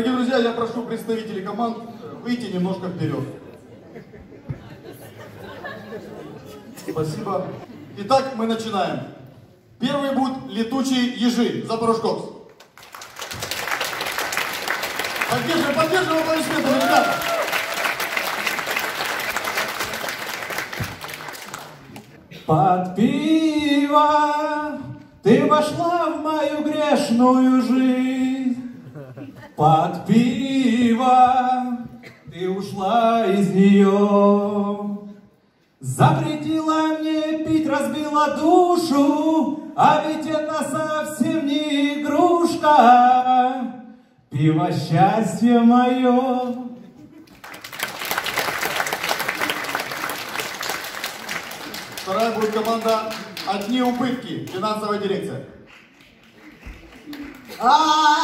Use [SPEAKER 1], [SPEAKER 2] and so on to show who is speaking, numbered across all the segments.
[SPEAKER 1] Дорогие друзья, я прошу представителей команд выйти немножко вперед. Спасибо. Итак, мы начинаем. Первый будет летучие ежи. Запорожков. Поддерживаем, поддерживаем аплодисментами, ребята.
[SPEAKER 2] Под пиво ты вошла в мою грешную жизнь. Под пиво ты ушла из нее. Запретила мне пить, разбила душу, а ведь это совсем не игрушка. Пиво счастье мое.
[SPEAKER 1] Вторая будет команда «Одни убытки». Финансовая дирекция.
[SPEAKER 3] А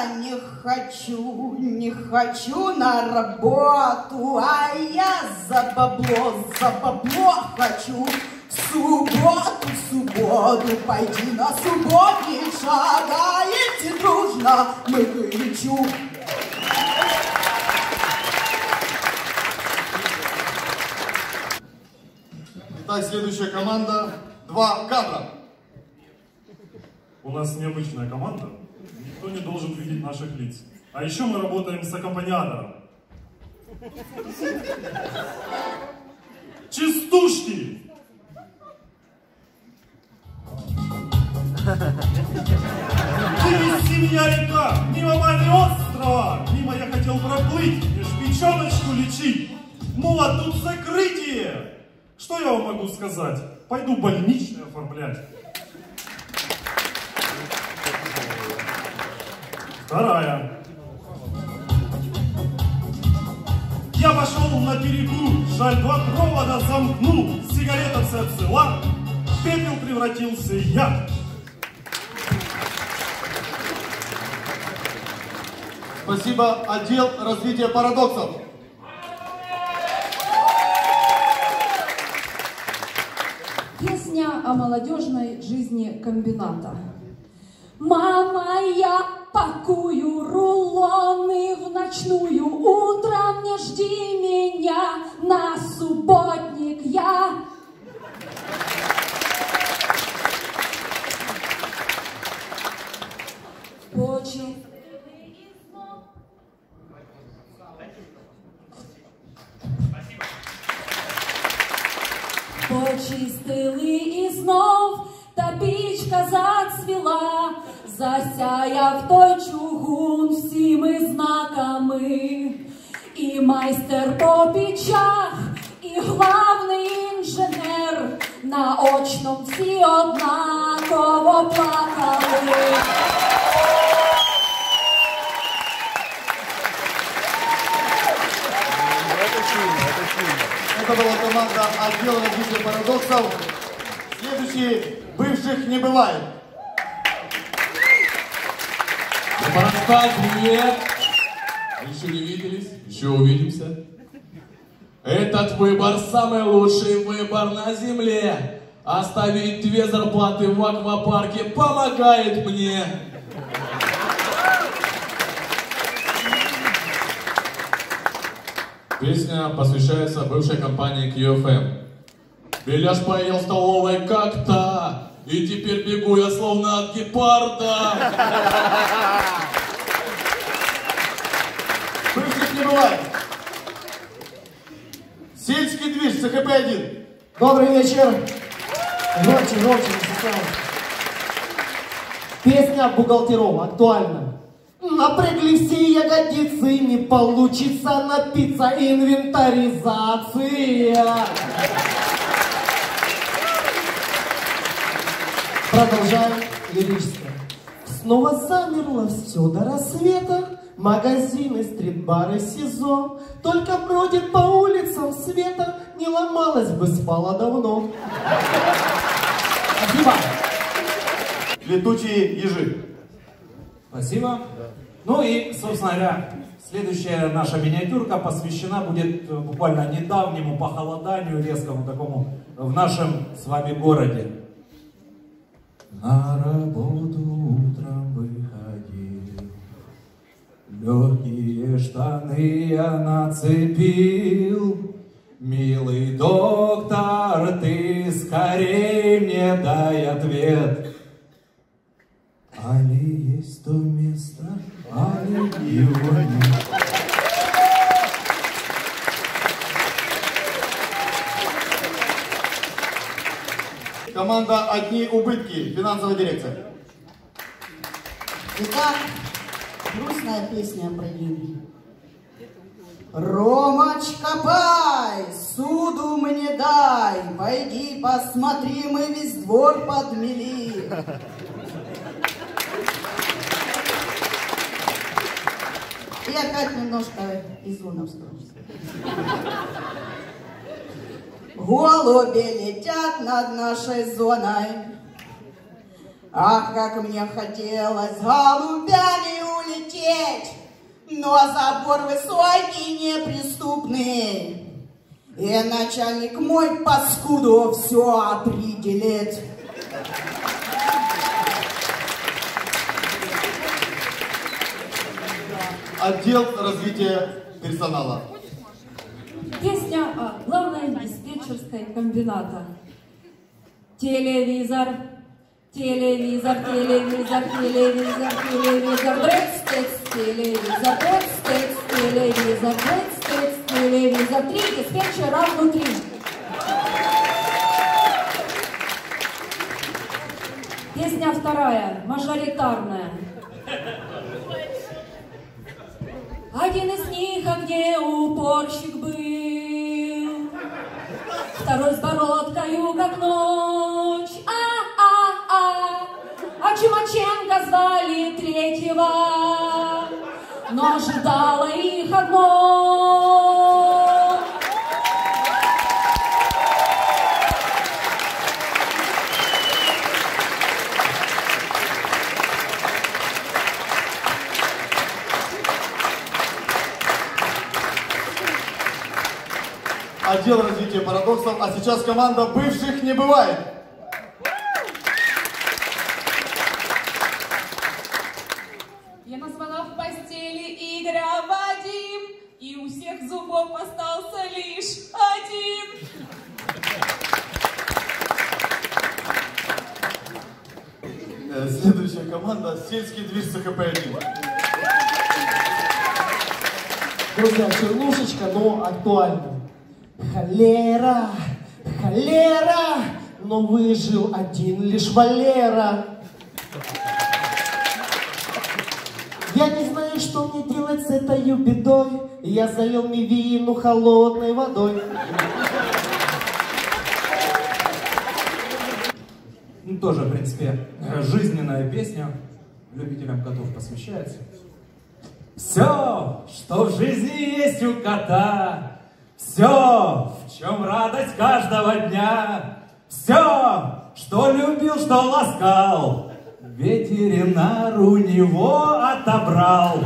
[SPEAKER 3] я не хочу, не хочу на работу, а я за бабло, за бабло хочу. В субботу, в субботу пойти на субботник шагаете дружно, мы кричу.
[SPEAKER 1] Итак, следующая команда «Два кадра».
[SPEAKER 4] У нас необычная команда. Никто не должен видеть наших лиц. А еще мы работаем с аккомпаниатором. Частушки! Вывести меня река, мимо маме острова, мимо я хотел проплыть, лишь печеночку лечить. Мол, а тут закрытие. Что я вам могу сказать? Пойду больничный оформлять. Вторая. Я пошел на берегу, жаль, два провода замкнул, сигарета вся цела, в пепел превратился я.
[SPEAKER 1] Спасибо, отдел развития парадоксов.
[SPEAKER 5] Песня о молодежной жизни комбината. Мама, я пакую рулоны в ночную, утром не жди меня, на субботник я. Почему? Почистили і знов та пічка зацвіла, засяяв той чугун всіми знаками. І майстер по пічах, і главний інженер наочно всі однаково плакали.
[SPEAKER 1] Это была команда отдела развития парадоксов. Следующий бывших не бывает.
[SPEAKER 6] Запорожсталь, привет! Еще не виделись, еще увидимся. Этот выбор самый лучший выбор на земле. Оставить две зарплаты в аквапарке помогает мне. Песня посвящается бывшей компании QFM. Беляш поел в столовой как-то, и теперь бегу я словно от гепарда.
[SPEAKER 1] Бывших не бывает. Сельский движ, ЦХП-1.
[SPEAKER 7] Добрый вечер. Громче, громче, не. Песня бухгалтером, актуальна. Напрягли все ягодицы, не получится напиться инвентаризация. Продолжаем лирическое. Снова замерло все до рассвета. Магазины, стрит-бары, СИЗО. Только бродит по улицам света. Не ломалась бы, спала давно. Спасибо.
[SPEAKER 1] Летучие ежи.
[SPEAKER 2] Спасибо. Ну и, собственно говоря, следующая наша миниатюрка посвящена будет э, буквально недавнему похолоданию резкому такому в нашем с вами городе. На работу утром выходил, Легкие штаны я нацепил. Милый доктор, ты скорей мне дай ответ.
[SPEAKER 1] Команда «Одни убытки», финансовая дирекция.
[SPEAKER 3] Итак, грустная песня про деньги. Ромочка, пай, суду мне дай, пойди посмотри, мы весь двор подмели. И опять немножко из зоновского. Голуби летят над нашей зоной. Ах, как мне хотелось голубями улететь, но забор высокий, неприступный. И начальник мой паскуду все определит.
[SPEAKER 1] Отдел развития персонала.
[SPEAKER 5] Песня комбината. Телевизор, телевизор, телевизор, телевизор, телевизор, дрекс, телевизор, дрекс, телевизор, дрекс, телевизор, три диспетчера внутри. Песня вторая, мажоритарная. Один из них огне упорщик был, Второй с бородкою, как ночь. А-а-а, а Чумаченко звали третьего, Но ожидало их одно.
[SPEAKER 1] Отдел развития парадоксов. А сейчас команда «Бывших не бывает».
[SPEAKER 8] Я назвала в постели Игоря Вадим, и у всех зубов остался лишь один.
[SPEAKER 1] Э, Следующая команда «Сельский движ ЦХП-1».
[SPEAKER 7] Друзья, чернушечка, но актуально. Холера, холера, но выжил один лишь Валера. Я не знаю, что мне делать с этой бедой. Я залил мивину холодной водой.
[SPEAKER 2] Ну, тоже, в принципе, жизненная песня. Любителям котов посвящается. Все, что в жизни есть у кота, все, чем радость каждого дня, все, что любил, что ласкал, ветеринар у него отобрал.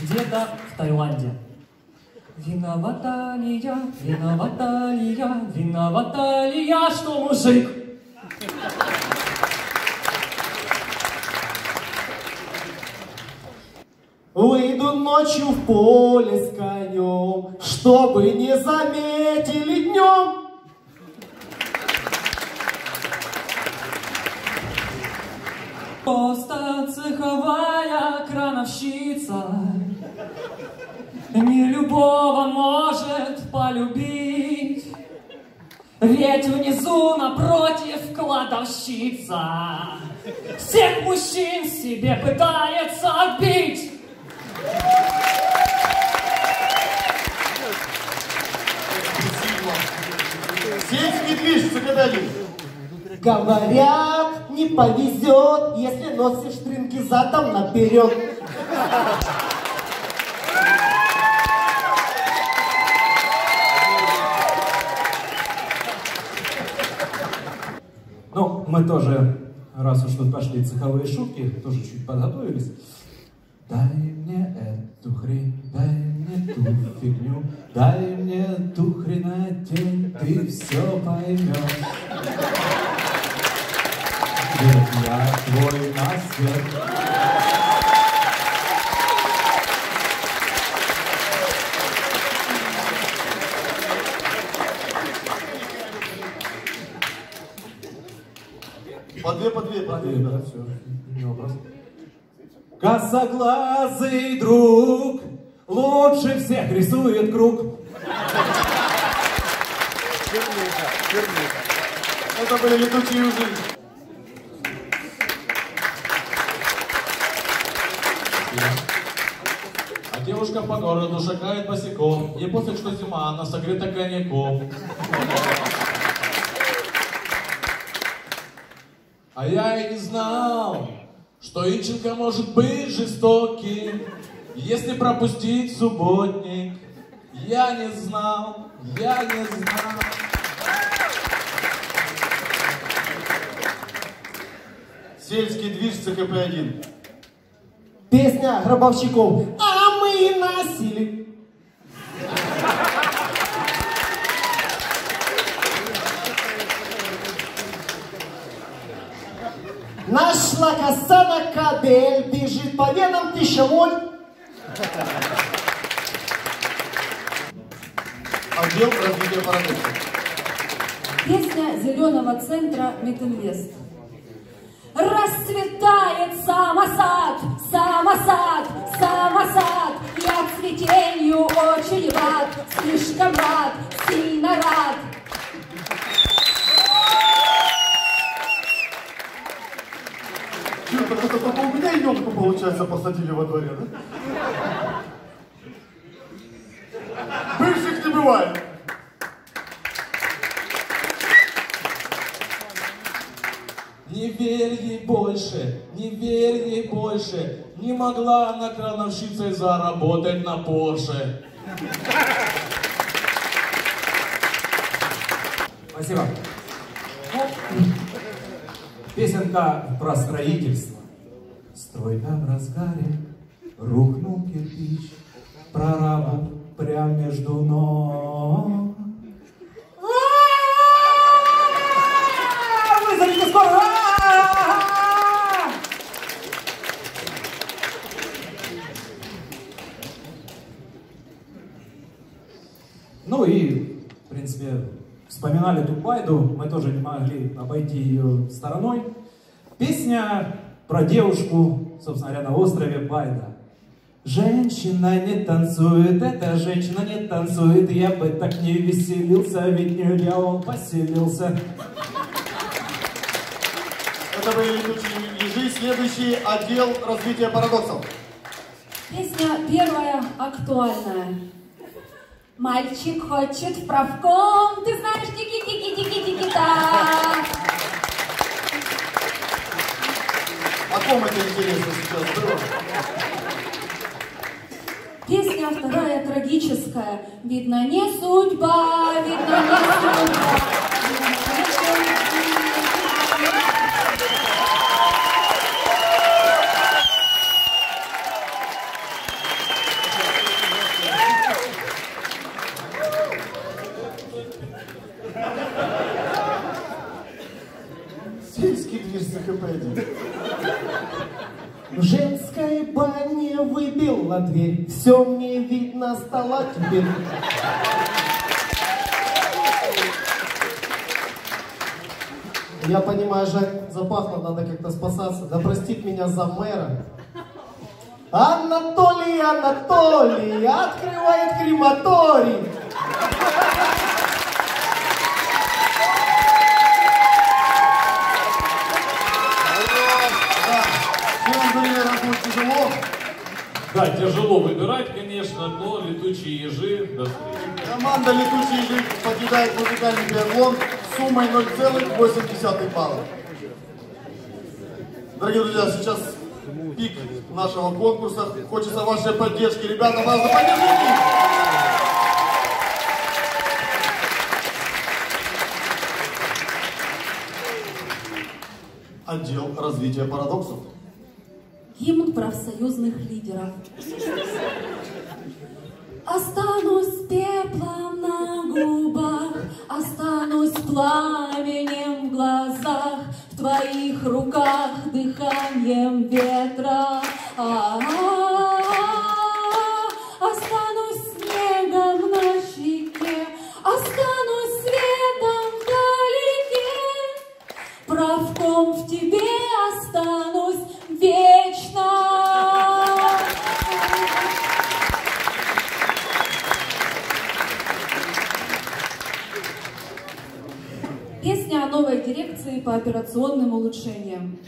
[SPEAKER 9] Где-то в Таиланде. Виновата ли я, виновата ли я, виновата ли я, что мужик?
[SPEAKER 7] Выйду ночью в поле с конем, чтобы не заметили днем.
[SPEAKER 9] Просто цеховая крановщица. Не любого может полюбить. Ведь внизу напротив кладовщица. Всех мужчин себе пытается отбить
[SPEAKER 1] Сельский движ ЦХП-1.
[SPEAKER 7] Говорят, не повезет, если носишь тринки задом наперед.
[SPEAKER 2] Ну, мы тоже, раз уж тут пошли цеховые шутки, тоже чуть подготовились. Дай Дай мне ту хренатень, ты все поймешь. Ведь я твой насвет.
[SPEAKER 1] По две, по две, по две,
[SPEAKER 2] да, все. Не вопрос. Косоглазый друг, лучше всех рисует круг.
[SPEAKER 1] Это были летучие ужи.
[SPEAKER 6] А девушка по городу шагает босиком, ей пофиг, что зима, она согрета коньяком. А я и не знал, что Ильченко может быть жестоким, если пропустить субботник. Я не знал, я не знал.
[SPEAKER 1] Сельский движ ЦКП-1.
[SPEAKER 7] Песня гробовщиков. А мы носили. Нашла коса на кадель, бежит по венам тысяча воль.
[SPEAKER 1] Отдел развития парадокса.
[SPEAKER 5] Песня зеленого центра Метинвест. Расцветает самосад, самосад, самосад. Я цветению очень рад, слишком рад, сильно рад.
[SPEAKER 1] Чё, так это только у меня елку, получается, посадили во дворе, да? Бывших не бывает.
[SPEAKER 6] Не верь ей больше, не верь ей больше. Не могла она крановщицей заработать на Порше.
[SPEAKER 2] Спасибо. Ну, Песенка про строительство. Стройка в разгаре, рухнул кирпич, прорабу прям между ног. Вызовите скорую! А-а-а! Ну и, в принципе, вспоминали ту байду, мы тоже не могли обойти ее стороной. Песня про девушку, собственно говоря, на острове Байда. Женщина не танцует, эта женщина не танцует, я бы так не веселился, ведь не я он поселился.
[SPEAKER 1] Это были летучие ежи. Следующий отдел развития парадоксов.
[SPEAKER 5] Песня первая актуальная. Мальчик хочет в правком, ты знаешь, тики-тики-тики-тики-та.
[SPEAKER 1] О ком это интересно сейчас было?
[SPEAKER 5] Песня вторая трагическая. Видно, не судьба, видно, не судьба.
[SPEAKER 1] Сельский движ ЦКП-1.
[SPEAKER 7] В женской бане выбила дверь, все мне видно стало теперь. Я понимаю, Жак, запахло, надо как-то спасаться. Да простит меня за мэра. Анатолий, Анатолий, открывает крематорий.
[SPEAKER 1] Всем, наверное, будет тяжело.
[SPEAKER 6] Да, тяжело выбирать, конечно, но летучие ежи до.
[SPEAKER 1] Команда «Летучие ежи» покидает музыкальный биатлон с суммой 0,8 балла. Дорогие друзья, сейчас пик нашего конкурса. Хочется вашей поддержки. Ребята, важно поддержите! Отдел развития парадоксов.
[SPEAKER 5] Гимн профсоюзных лидеров. Останусь пеплом на губах, останусь пламенем в глазах, в твоих руках дыханием ветра. А-а-а. Останусь новой дирекции по операционным улучшениям.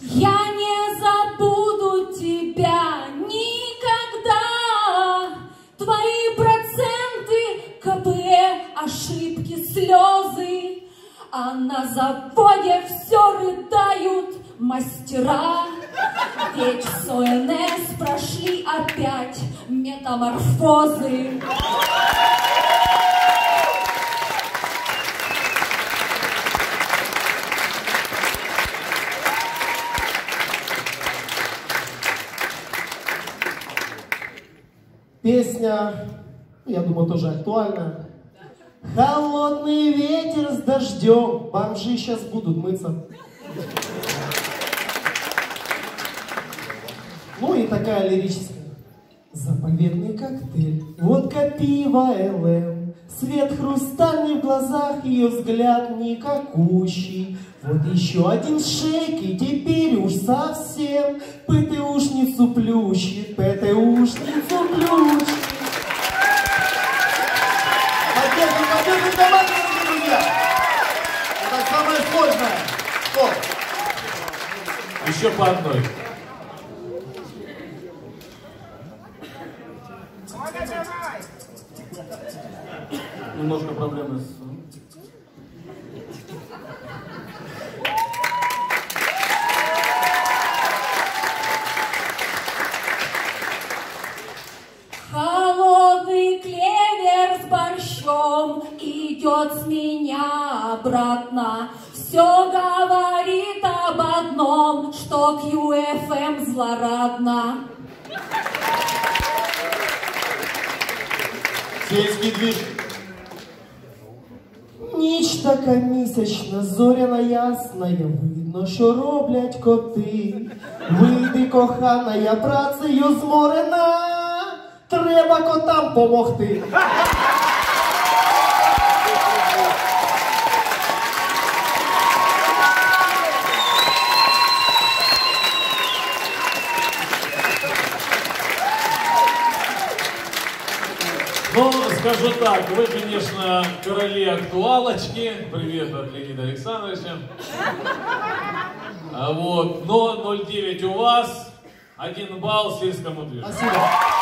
[SPEAKER 5] Я не забуду тебя никогда. Твои проценты, КП, ошибки, слезы. А на заводе все рыдают мастера. Ведь с ОНС прошли опять метаморфозы.
[SPEAKER 7] Песня, я думаю, тоже актуальна. Холодный ветер с дождем, бомжи сейчас будут мыться. Ну и такая лирическая. Заповедный коктейль, водка, пиво, ЛМ. Свет хрустальный в глазах, ее взгляд никакущий. Вот еще один шейк, и теперь уж совсем ПТУшницу плющит, ПТУшницу плющит.
[SPEAKER 1] Поддержим, поддержим команду, друзья! Это самое сложное. Что?
[SPEAKER 6] Еще по одной.
[SPEAKER 1] Немножко проблемы с...
[SPEAKER 5] Холодный клевер с борщом идет с меня обратно. Все говорит об одном, что QFM злорадно.
[SPEAKER 1] Сельский движ.
[SPEAKER 7] Місячна, зоряна ясная, видно, що роблять коти. Вийди, кохана, я працею зморена, треба котам помогти.
[SPEAKER 6] Скажу так, вы, конечно, короли актуалочки. Привет от Леонида Александровича. А Вот, но 0,9 у вас, один балл сельскому движению.
[SPEAKER 7] Спасибо.